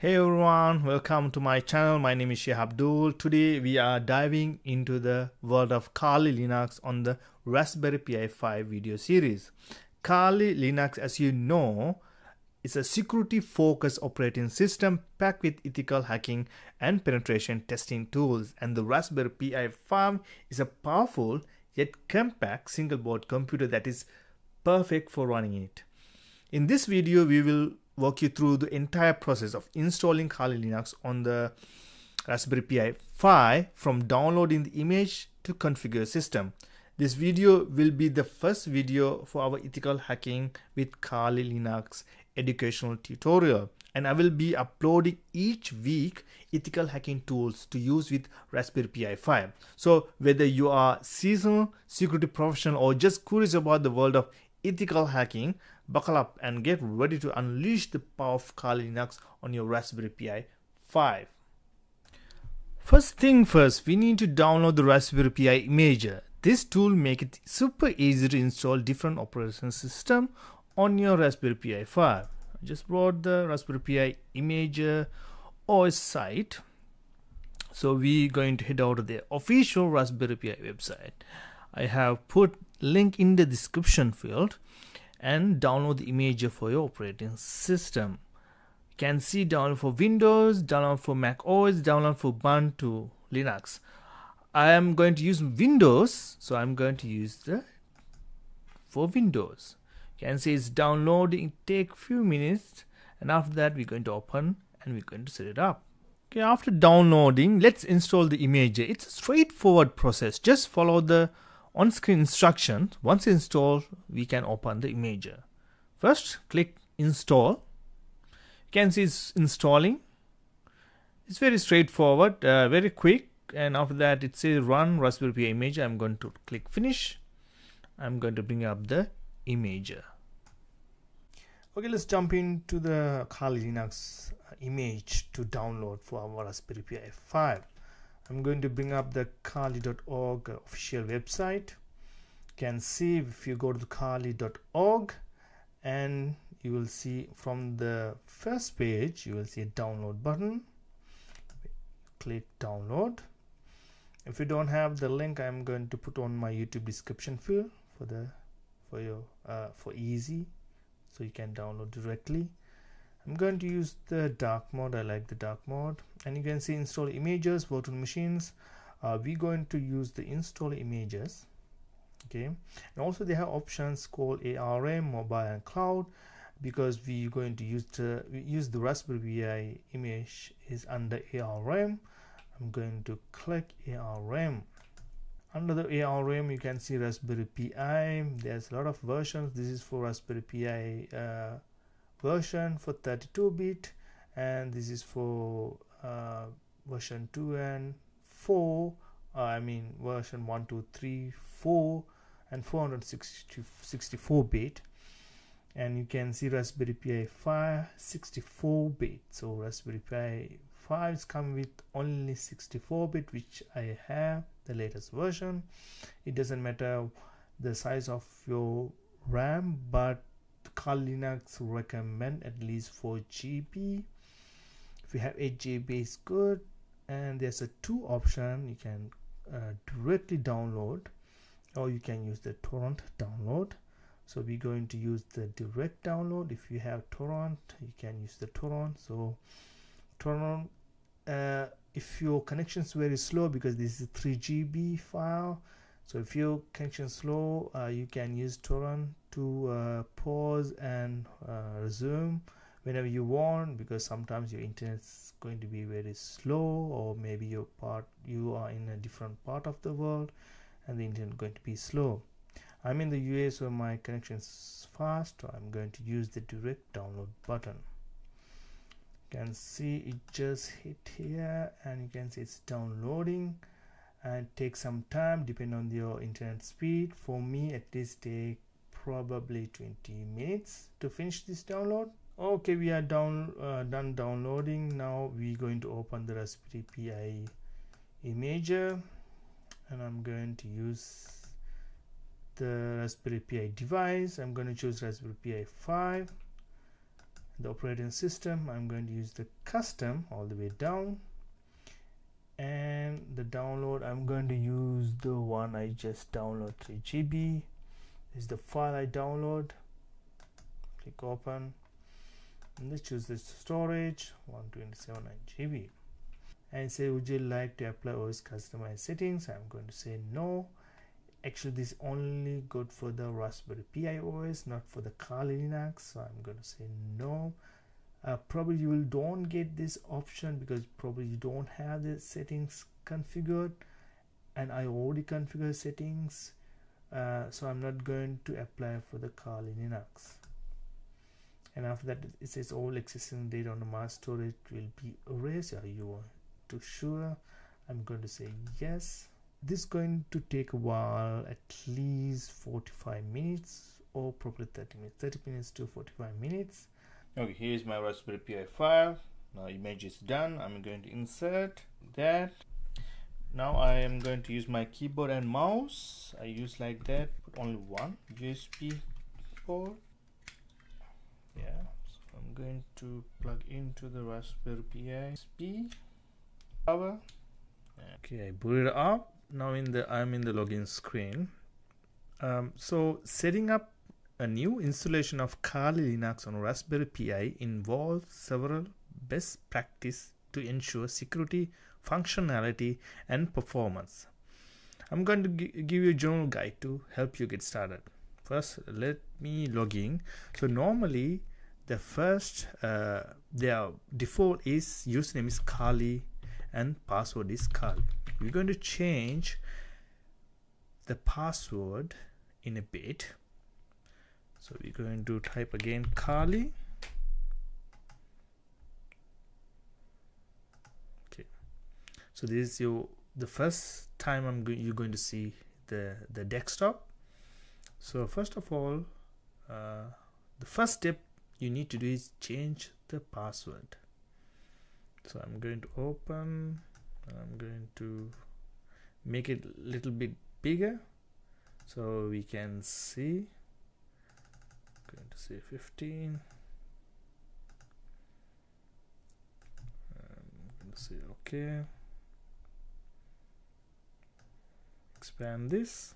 Hey everyone, welcome to my channel. My name is Sheikh Abdul. Today we are diving into the world of Kali Linux on the Raspberry Pi 5 video series. Kali Linux, as you know, is a security focused operating system packed with ethical hacking and penetration testing tools. And the Raspberry Pi 5 is a powerful yet compact single board computer that is perfect for running it. In this video, we will walk you through the entire process of installing Kali Linux on the Raspberry Pi 5 from downloading the image to configure system. This video will be the first video for our ethical hacking with Kali Linux educational tutorial and I will be uploading each week ethical hacking tools to use with Raspberry Pi 5. So whether you are seasoned security professional or just curious about the world of ethical hacking, buckle up and get ready to unleash the power of Kali Linux on your Raspberry Pi 5. First thing first, we need to download the Raspberry Pi Imager. This tool make it super easy to install different operating system on your Raspberry Pi 5. I just brought the Raspberry Pi Imager OS site. So we're going to head out to the official Raspberry Pi website. I have put link in the description field and download the image for your operating system. You can see download for Windows, download for Mac OS, download for Ubuntu Linux. I am going to use Windows, so I'm going to use the for Windows. You can see it's downloading, it take few minutes, and after that we're going to open and we're going to set it up. Okay, after downloading, let's install the image It's a straightforward process. Just follow the on-screen instructions. Once installed, we can open the Imager. First, click Install. You can see it's installing. It's very straightforward, uh, very quick. And after that, it says Run Raspberry Pi Imager. I'm going to click Finish. I'm going to bring up the Imager. Okay, let's jump into the Kali Linux image to download for our Raspberry Pi 5. I'm going to bring up the kali.org official website. You can see if you go to kali.org and you will see from the first page you will see a download button. Click download. If you don't have the link, I'm going to put on my YouTube description field for the for your uh, for easy, so you can download directly. I'm going to use the dark mode. I like the dark mode. And you can see install images virtual machines. Uh, we're going to use the install images. Okay. And also they have options called ARM mobile and cloud because we're going to use the use the Raspberry Pi image is under ARM I'm going to click ARM under the ARM you can see Raspberry Pi. There's a lot of versions. This is for Raspberry Pi uh, version for 32 bit and this is for uh, version 2 and 4 uh, I mean version 1 2 3 4 and 464 bit. And you can see Raspberry Pi 5 64 bit. So Raspberry Pi 5 is coming with only 64 bit which I have the latest version. It doesn't matter the size of your RAM but Kali Linux recommend at least 4 GB if you have 8 GB is good. And there's a two option you can uh, directly download or you can use the torrent download. So we're going to use the direct download. If you have torrent you can use the torrent. So torrent uh, if your connection is very slow because this is a 3 GB file so if your connection is slow uh, you can use torrent to uh, pause and uh, resume whenever you want because sometimes your internet is going to be very slow or maybe your part you are in a different part of the world and the internet going to be slow. I'm in the US so my connection is fast so I'm going to use the direct download button. You can see it just hit here and you can see it's downloading and take some time depending on your internet speed. For me at least take probably 20 minutes to finish this download. Okay we are down uh, done downloading. Now we're going to open the raspberry pi imager and i'm going to use the raspberry pi device. I'm going to choose raspberry pi 5 the operating system. I'm going to use the custom all the way down and the download I'm going to use the one I just download 3 GB this is the file I download. Click open. And let's choose the storage 127 GB and say would you like to apply OS customized settings? I'm going to say no. Actually this only good for the Raspberry Pi OS not for the Kali Linux so I'm going to say no uh, probably you will don't get this option because probably you don't have the settings configured. And I already configured settings uh, so I'm not going to apply for the Kali Linux. And after that it says all existing data on the mass storage will be erased. Are you too sure? I'm going to say yes. This is going to take a while at least 45 minutes or probably 30 minutes 30 minutes to 45 minutes okay here's my raspberry pi file. Now image is done. I'm going to insert that. Now i am going to use my keyboard and mouse. I use like that put only one usb port. Yeah so i'm going to plug into the raspberry pi sp power. Okay i boot it up. Now in the i'm in the login screen. Um, so setting up a new installation of Kali Linux on Raspberry Pi involves several best practice to ensure security, functionality, and performance. I'm going to give you a general guide to help you get started. First, let me log in. So normally, the first uh, their default is username is Kali and password is Kali. We're going to change the password in a bit so we're going to type again Kali. Okay. So this is your the first time I'm go you're going to see the the desktop. So first of all uh, the first step you need to do is change the password. So I'm going to open I'm going to make it a little bit bigger so we can see going to say 15 um, I'm going to say okay. Expand this.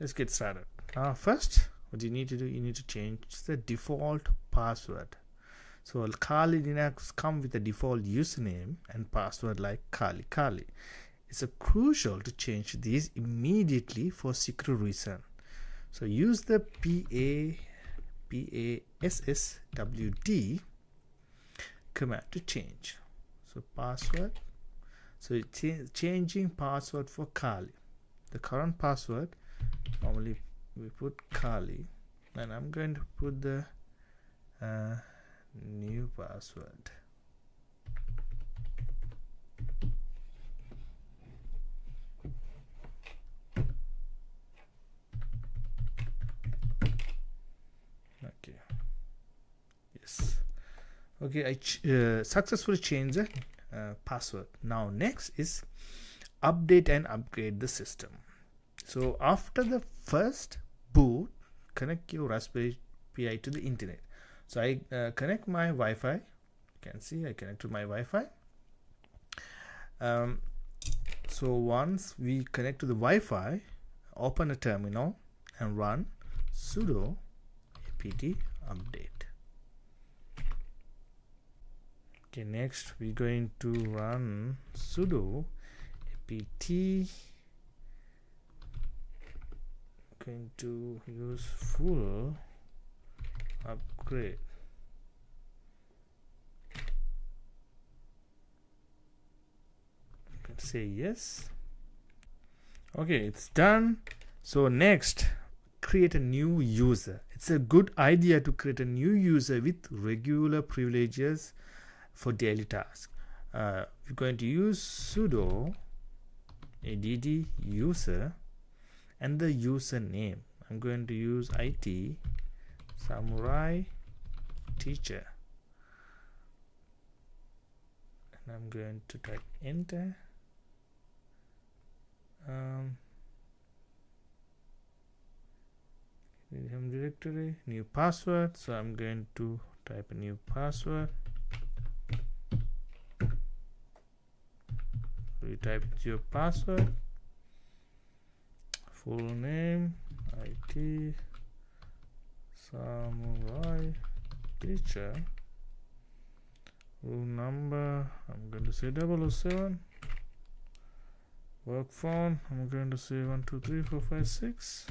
Let's get started. Now first what you need to do you need to change the default password. So Kali Linux come with a default username and password like Kali Kali it's crucial to change these immediately for security reason so use the PA PASSWD command to change. So password. So ch changing password for Kali. The current password normally we put Kali, and I'm going to put the uh, new password. Okay I ch uh, successfully changed the uh, password. Now next is update and upgrade the system. So after the first boot connect your raspberry pi to the internet. So i uh, connect my wi-fi. You can see i connect to my wi-fi. Um, so once we connect to the wi-fi open a terminal and run sudo apt update okay next we're going to run sudo apt. Going to use full upgrade. Say yes. Okay it's done. So next create a new user. It's a good idea to create a new user with regular privileges for daily tasks. Uh, we're going to use sudo add user and the username. I'm going to use IT samurai teacher and I'm going to type enter um, directory new password so i'm going to type a new password you type your password full name it samurai teacher room number i'm going to say 007 work phone i'm going to say 123456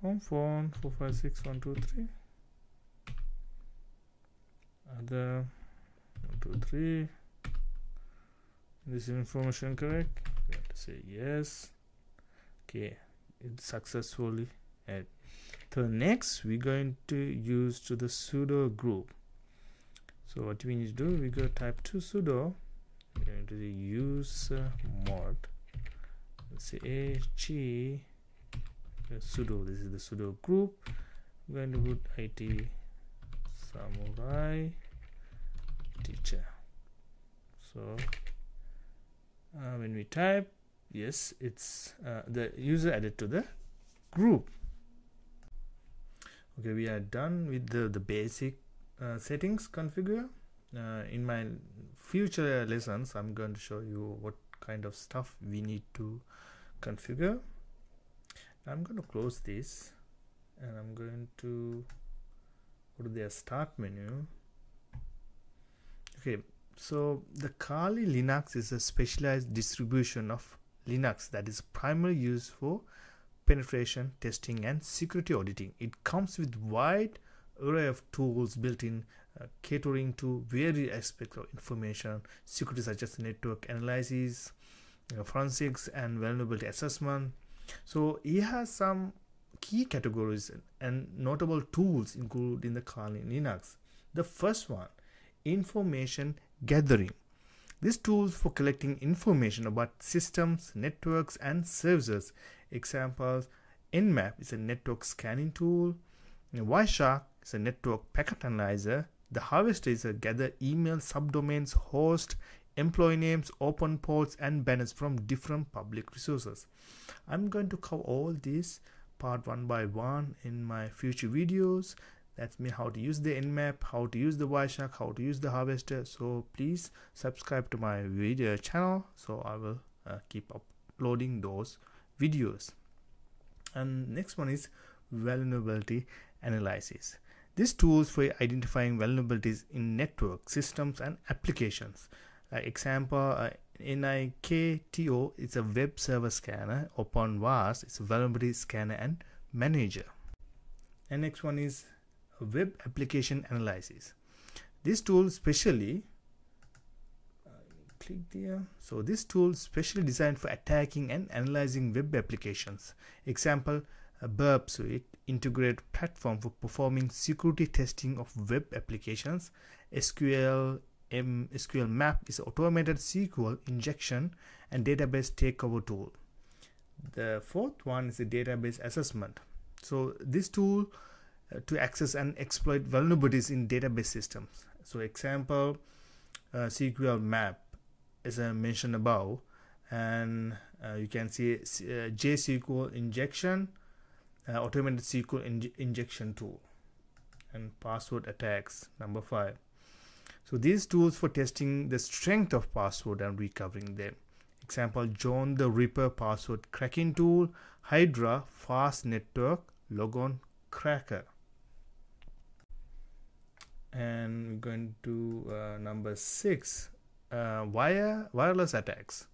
home phone 456123 other 123 this information correct? We have to say yes. Okay it's successfully added. So next we're going to use to the sudo group. So what we need to do we go type to sudo we're going to use uh, mod. Let's say a g sudo this is the sudo group. We're going to put it samurai teacher. So uh, when we type yes it's uh, the user added to the group. Okay we are done with the the basic uh, settings configure. Uh, in my future lessons I'm going to show you what kind of stuff we need to configure. I'm going to close this and I'm going to go to the start menu. Okay so the Kali Linux is a specialized distribution of Linux that is primarily used for penetration testing and security auditing it comes with wide array of tools built in uh, catering to various aspects of information security such as network analysis forensics and vulnerability assessment so it has some key categories and notable tools included in the Kali Linux. The first one, information gathering. These tools for collecting information about systems, networks, and services. Examples, Nmap is a network scanning tool. Wireshark is a network packet analyzer. The Harvester is a gather email subdomains, host, employee names, open ports, and banners from different public resources. I'm going to cover all these part one by one in my future videos. That's me how to use the Nmap, how to use the Wireshark, how to use the Harvester. So please subscribe to my video channel. So I will uh, keep uploading those videos. And next one is vulnerability analysis. These tools for identifying vulnerabilities in network systems and applications. Like example, uh, NIKTO is a web server scanner. OpenVAS is a vulnerability scanner and manager. And next one is web application analysis. This tool specially click there. So this tool specially designed for attacking and analyzing web applications. Example, Burp Suite integrated platform for performing security testing of web applications, SQL, M SQL Map is automated SQL injection and database takeover tool. The fourth one is the database assessment. So this tool to access and exploit vulnerabilities in database systems. So example, uh, SQL Map as I mentioned above, and uh, you can see uh, JSQL injection, uh, automated SQL in injection tool, and password attacks. Number five. So these tools for testing the strength of password and recovering them. Example, John the Ripper password cracking tool, Hydra fast network, logon cracker. And we're going to uh, number six, uh, wire wireless attacks.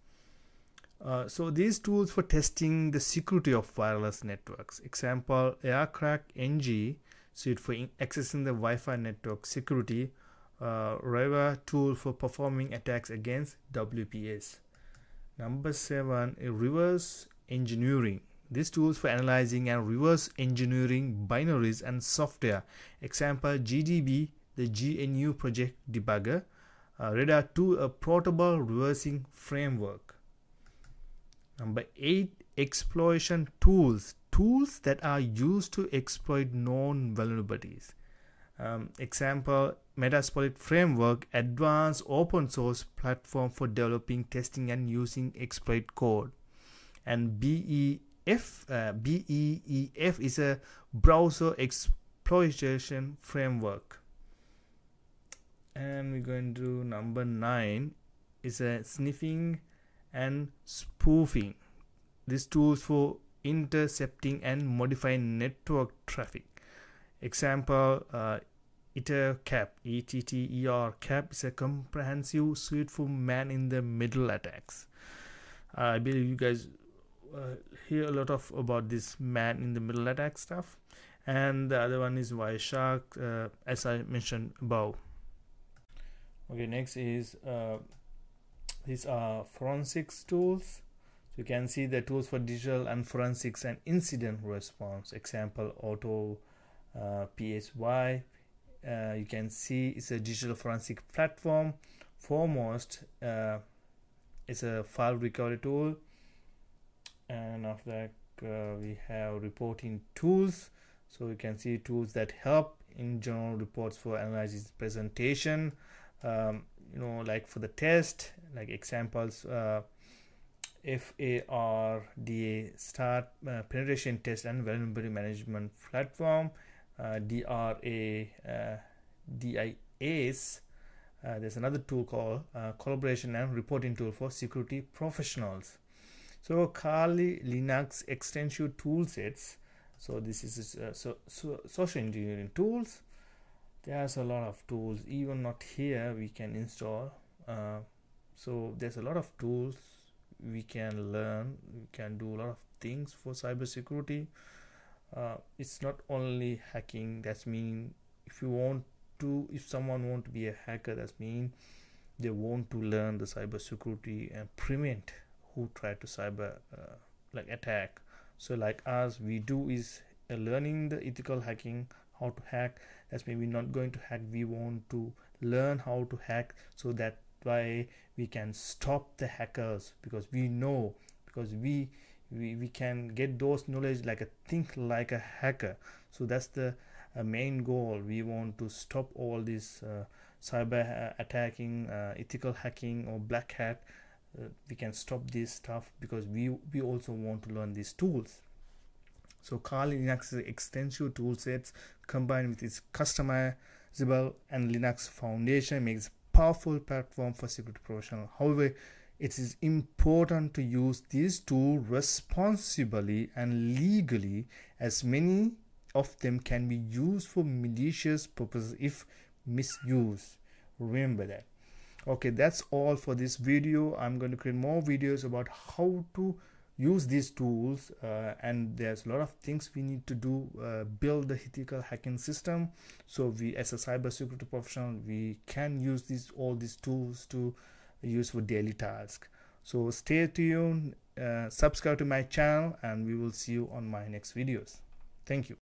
Uh, so these tools for testing the security of wireless networks. Example, Aircrack NG suite for accessing the Wi-Fi network security uh, tool for performing attacks against WPS. Number seven, reverse engineering. These tools for analyzing and reverse engineering binaries and software. Example GDB, the GNU project debugger. Uh, Radar 2, a portable reversing framework. Number 8, exploitation tools. Tools that are used to exploit known vulnerabilities. Um, example Metasploit framework, advanced open source platform for developing, testing, and using exploit code. And BE F uh, BEEF is a browser exploitation framework and we're going to number 9 is a sniffing and spoofing these tools for intercepting and modifying network traffic example uh, EtterCap, E-T-T-E-R cap is a comprehensive suite for man-in-the-middle attacks. Uh, I believe you guys uh, hear a lot of about this man-in-the-middle attack stuff. And the other one is Wireshark, uh, as I mentioned above. Okay, next is uh, these are forensics tools. So you can see the tools for digital and forensics and incident response. Example, Auto uh, PSY, uh, you can see it's a digital forensic platform. Foremost uh, it's a file recovery tool. And after that uh, we have reporting tools. So you can see tools that help in general reports for analysis presentation um, you know like for the test like examples uh, FARDA start uh, penetration test and vulnerability management platform uh, DRA uh, DIAs uh, there's another tool called uh, collaboration and reporting tool for security professionals. So Kali Linux extension toolsets so this is uh, so, so social engineering tools there's a lot of tools. Even not here we can install uh, so there's a lot of tools we can learn. We can do a lot of things for cybersecurity. Uh, it's not only hacking that's mean if you want to if someone want to be a hacker that's mean they want to learn the cyber security and prevent who try to cyber uh, like attack. So like us we do is uh, learning the ethical hacking how to hack that's maybe not going to hack we want to learn how to hack so that why we can stop the hackers because we know because we we, we can get those knowledge like a think like a hacker. So that's the uh, main goal. We want to stop all this uh, cyber attacking uh, ethical hacking or black hat uh, we can stop this stuff because we we also want to learn these tools so Kali Linux's extensive tool sets combined with its customizable and Linux foundation makes a powerful platform for security professional however it is important to use these tools responsibly and legally as many of them can be used for malicious purposes if misused. Remember that. Okay that's all for this video. I'm going to create more videos about how to use these tools uh, and there's a lot of things we need to do uh, build the ethical hacking system. So we as a cybersecurity professional we can use these all these tools to use for daily task. So stay tuned uh, subscribe to my channel and we will see you on my next videos. Thank you